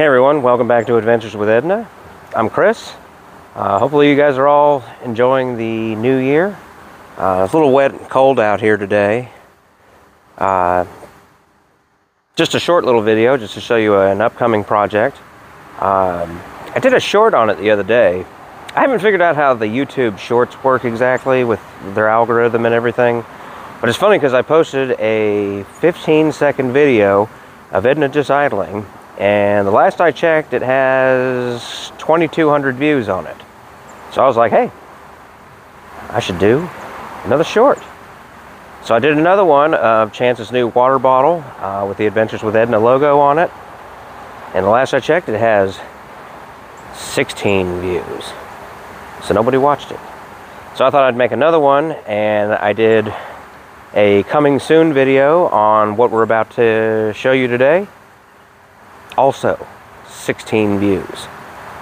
Hey everyone, welcome back to Adventures with Edna. I'm Chris. Uh, hopefully you guys are all enjoying the new year. Uh, it's a little wet and cold out here today. Uh, just a short little video just to show you an upcoming project. Um, I did a short on it the other day. I haven't figured out how the YouTube shorts work exactly with their algorithm and everything. But it's funny because I posted a 15 second video of Edna just idling and the last I checked, it has 2,200 views on it. So I was like, hey, I should do another short. So I did another one of Chance's new water bottle uh, with the Adventures with Edna logo on it. And the last I checked, it has 16 views. So nobody watched it. So I thought I'd make another one, and I did a coming soon video on what we're about to show you today also 16 views.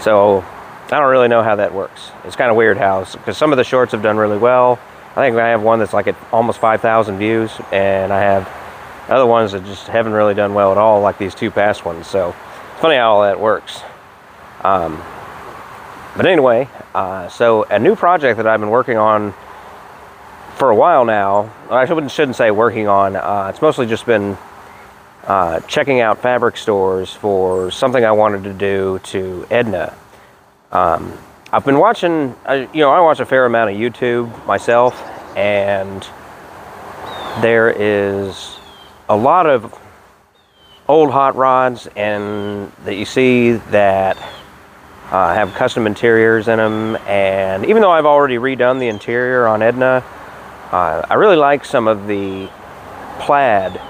So I don't really know how that works. It's kind of weird how, because some of the shorts have done really well. I think I have one that's like at almost 5,000 views, and I have other ones that just haven't really done well at all, like these two past ones. So it's funny how all that works. Um, but anyway, uh, so a new project that I've been working on for a while now. I shouldn't say working on. Uh, it's mostly just been uh, checking out fabric stores for something I wanted to do to Edna. Um, I've been watching, you know, I watch a fair amount of YouTube myself, and there is a lot of old hot rods and that you see that uh, have custom interiors in them. And even though I've already redone the interior on Edna, uh, I really like some of the plaid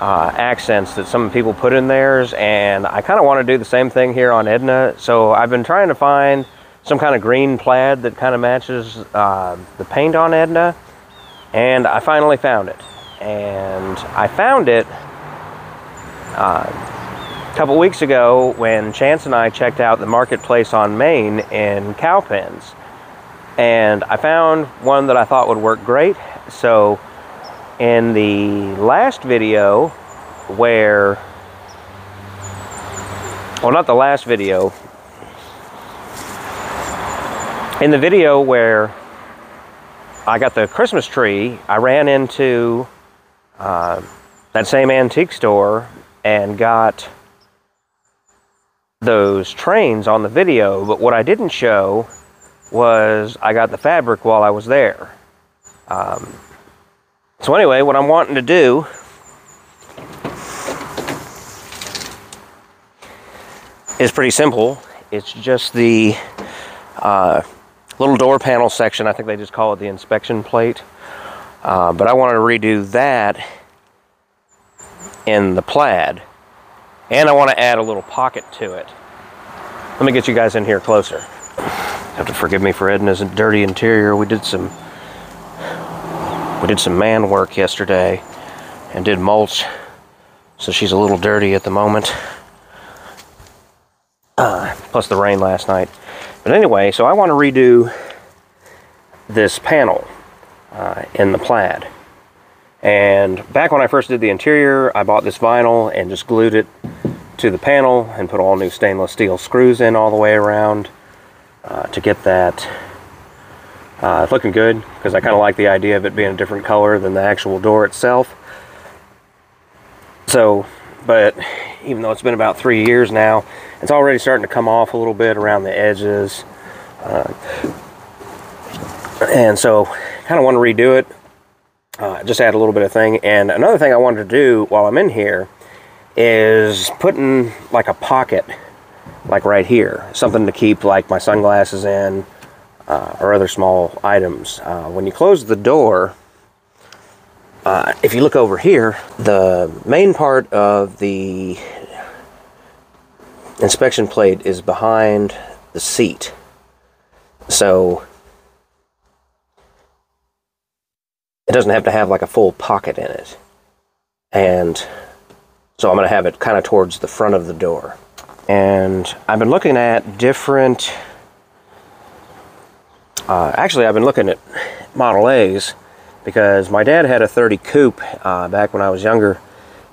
uh, accents that some people put in theirs, and I kind of want to do the same thing here on Edna. So I've been trying to find some kind of green plaid that kind of matches uh, the paint on Edna, and I finally found it. And I found it uh, a couple weeks ago when Chance and I checked out the marketplace on Main in Cowpens, and I found one that I thought would work great. So in the last video where well not the last video. In the video where I got the Christmas tree I ran into uh, that same antique store and got those trains on the video. But what I didn't show was I got the fabric while I was there. Um, so anyway, what I'm wanting to do is pretty simple. It's just the uh, little door panel section. I think they just call it the inspection plate. Uh, but I wanted to redo that in the plaid. And I want to add a little pocket to it. Let me get you guys in here closer. Have to forgive me for Edna's dirty interior. We did some we did some man work yesterday and did mulch, so she's a little dirty at the moment. Uh, plus the rain last night. But anyway, so I want to redo this panel uh, in the plaid. And back when I first did the interior, I bought this vinyl and just glued it to the panel and put all new stainless steel screws in all the way around uh, to get that uh, it's looking good because I kind of like the idea of it being a different color than the actual door itself. So, but even though it's been about three years now, it's already starting to come off a little bit around the edges. Uh, and so, kind of want to redo it. Uh, just add a little bit of thing. And another thing I wanted to do while I'm in here is putting like a pocket, like right here, something to keep like my sunglasses in uh, or other small items. Uh, when you close the door, uh, if you look over here, the main part of the inspection plate is behind the seat. So it doesn't have to have like a full pocket in it. And so I'm going to have it kind of towards the front of the door. And I've been looking at different uh, actually, I've been looking at Model A's because my dad had a 30 coupe uh, back when I was younger,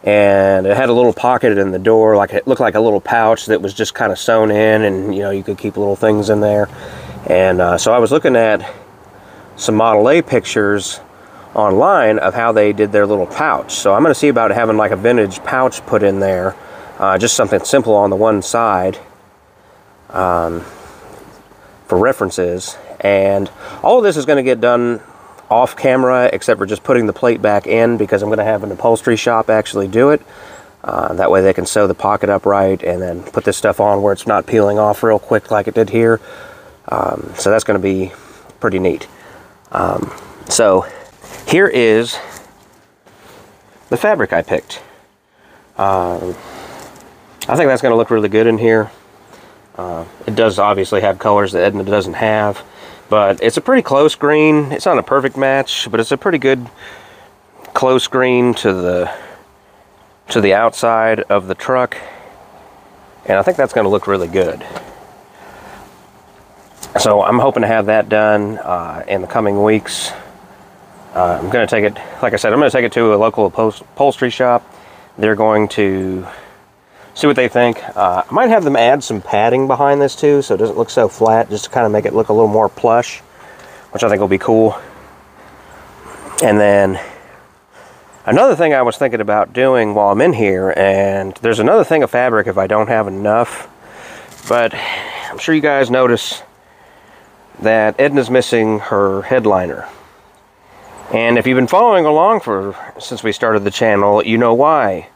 and it had a little pocket in the door, like it looked like a little pouch that was just kind of sewn in, and you know you could keep little things in there. And uh, so I was looking at some Model A pictures online of how they did their little pouch. So I'm going to see about having like a vintage pouch put in there, uh, just something simple on the one side um, for references. And all of this is going to get done off camera, except for just putting the plate back in because I'm going to have an upholstery shop actually do it. Uh, that way they can sew the pocket up right and then put this stuff on where it's not peeling off real quick like it did here. Um, so that's going to be pretty neat. Um, so here is the fabric I picked. Um, I think that's going to look really good in here. Uh, it does obviously have colors that Edna doesn't have, but it's a pretty close green. It's not a perfect match, but it's a pretty good close green to the to the outside of the truck. And I think that's going to look really good. So I'm hoping to have that done uh, in the coming weeks. Uh, I'm going to take it, like I said, I'm going to take it to a local upholstery shop. They're going to see what they think. Uh, I might have them add some padding behind this too, so it doesn't look so flat, just to kind of make it look a little more plush, which I think will be cool. And then another thing I was thinking about doing while I'm in here, and there's another thing of fabric if I don't have enough, but I'm sure you guys notice that Edna's missing her headliner. And if you've been following along for since we started the channel, you know why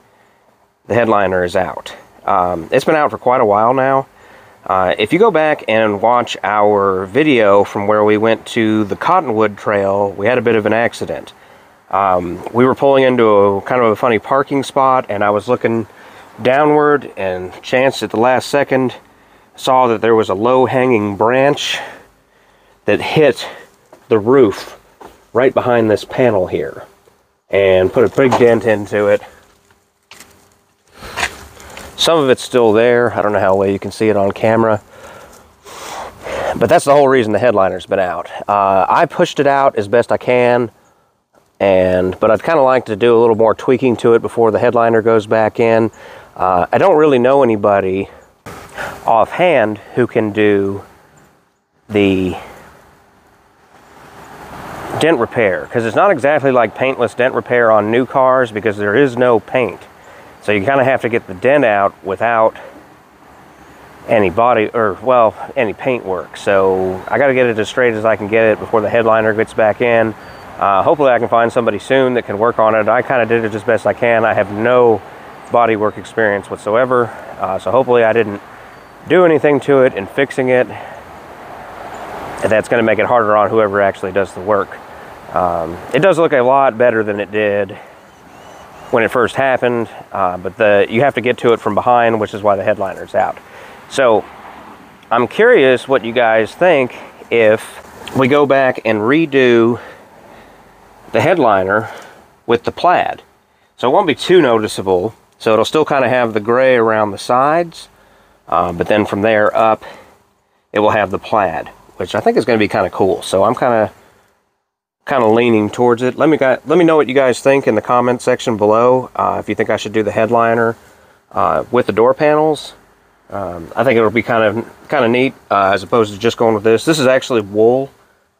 the headliner is out. Um, it's been out for quite a while now. Uh, if you go back and watch our video from where we went to the Cottonwood Trail, we had a bit of an accident. Um, we were pulling into a kind of a funny parking spot, and I was looking downward and Chance at the last second saw that there was a low-hanging branch that hit the roof right behind this panel here and put a big dent into it. Some of it's still there. I don't know how well you can see it on camera. But that's the whole reason the headliner's been out. Uh, I pushed it out as best I can, and but I'd kind of like to do a little more tweaking to it before the headliner goes back in. Uh, I don't really know anybody offhand who can do the dent repair because it's not exactly like paintless dent repair on new cars because there is no paint. So you kind of have to get the dent out without any body or well any paint work. So I got to get it as straight as I can get it before the headliner gets back in. Uh, hopefully I can find somebody soon that can work on it. I kind of did it as best I can. I have no body work experience whatsoever. Uh, so hopefully I didn't do anything to it in fixing it. And that's going to make it harder on whoever actually does the work. Um, it does look a lot better than it did when it first happened, uh, but the you have to get to it from behind, which is why the headliner's out. So I'm curious what you guys think if we go back and redo the headliner with the plaid. So it won't be too noticeable. So it'll still kind of have the gray around the sides, uh, but then from there up, it will have the plaid, which I think is going to be kind of cool. So I'm kind of kind of leaning towards it. Let me let me know what you guys think in the comment section below. Uh, if you think I should do the headliner uh, with the door panels, um, I think it'll be kind of kind of neat uh, as opposed to just going with this. This is actually wool,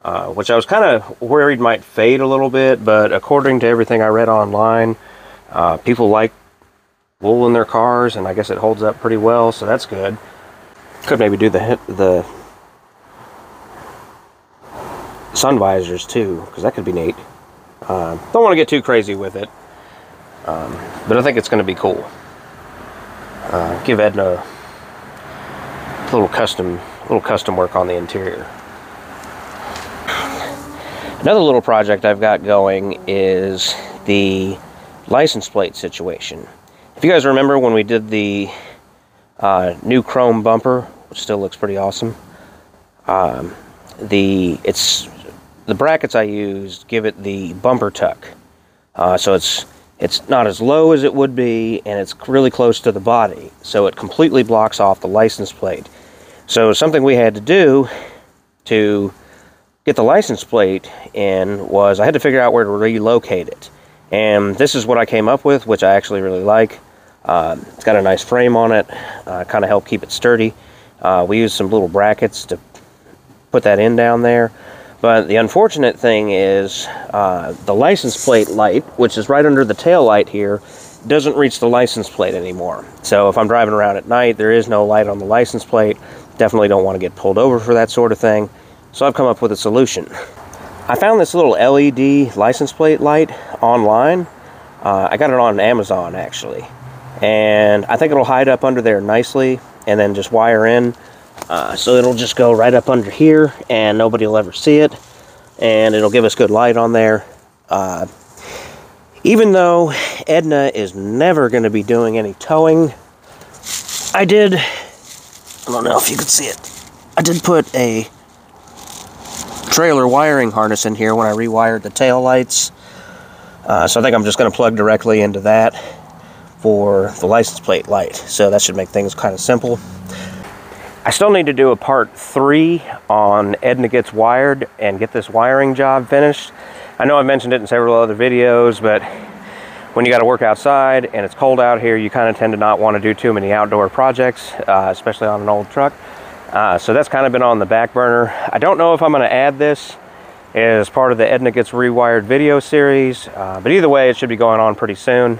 uh, which I was kind of worried might fade a little bit, but according to everything I read online, uh, people like wool in their cars, and I guess it holds up pretty well, so that's good. Could maybe do the the sun visors too, because that could be neat. Uh, don't want to get too crazy with it, um, but I think it's going to be cool. Uh, give Edna a little custom, little custom work on the interior. Another little project I've got going is the license plate situation. If you guys remember when we did the uh, new chrome bumper, which still looks pretty awesome, um, the it's the brackets I used give it the bumper tuck. Uh, so it's it's not as low as it would be and it's really close to the body. So it completely blocks off the license plate. So something we had to do to get the license plate in was I had to figure out where to relocate it. And this is what I came up with, which I actually really like. Uh, it's got a nice frame on it, uh, kind of help keep it sturdy. Uh, we used some little brackets to put that in down there. But the unfortunate thing is uh, the license plate light, which is right under the tail light here, doesn't reach the license plate anymore. So if I'm driving around at night, there is no light on the license plate. Definitely don't want to get pulled over for that sort of thing. So I've come up with a solution. I found this little LED license plate light online. Uh, I got it on Amazon actually. And I think it'll hide up under there nicely and then just wire in uh, so it'll just go right up under here and nobody will ever see it. And it'll give us good light on there. Uh, even though Edna is never going to be doing any towing, I did, I don't know if you can see it, I did put a trailer wiring harness in here when I rewired the tail lights. Uh, so I think I'm just going to plug directly into that for the license plate light. So that should make things kind of simple. I still need to do a part three on Edna Gets Wired and get this wiring job finished. I know I've mentioned it in several other videos, but when you got to work outside and it's cold out here, you kind of tend to not want to do too many outdoor projects, uh, especially on an old truck. Uh, so that's kind of been on the back burner. I don't know if I'm going to add this as part of the Edna Gets Rewired video series, uh, but either way, it should be going on pretty soon.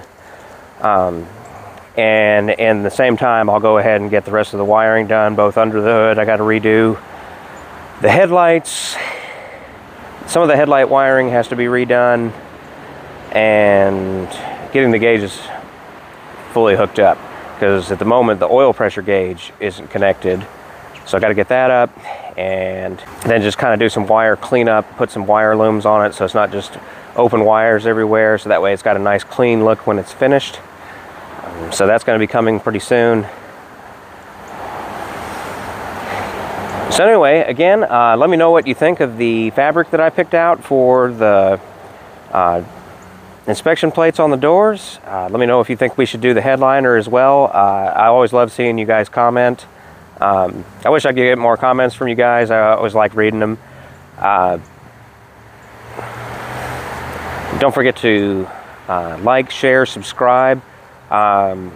Um, and in the same time I'll go ahead and get the rest of the wiring done both under the hood. I got to redo the headlights. Some of the headlight wiring has to be redone and getting the gauges fully hooked up. Because at the moment the oil pressure gauge isn't connected. So I got to get that up and then just kind of do some wire cleanup put some wire looms on it so it's not just open wires everywhere. So that way it's got a nice clean look when it's finished so that's going to be coming pretty soon. So anyway, again, uh, let me know what you think of the fabric that I picked out for the uh, inspection plates on the doors. Uh, let me know if you think we should do the headliner as well. Uh, I always love seeing you guys comment. Um, I wish I could get more comments from you guys. I always like reading them. Uh, don't forget to uh, like, share, subscribe. Um,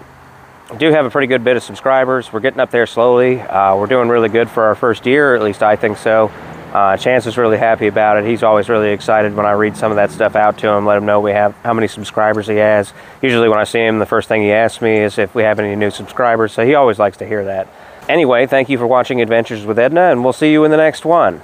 do have a pretty good bit of subscribers. We're getting up there slowly. Uh, we're doing really good for our first year, at least I think so. Uh, Chance is really happy about it. He's always really excited when I read some of that stuff out to him, let him know we have how many subscribers he has. Usually when I see him, the first thing he asks me is if we have any new subscribers, so he always likes to hear that. Anyway, thank you for watching Adventures with Edna, and we'll see you in the next one.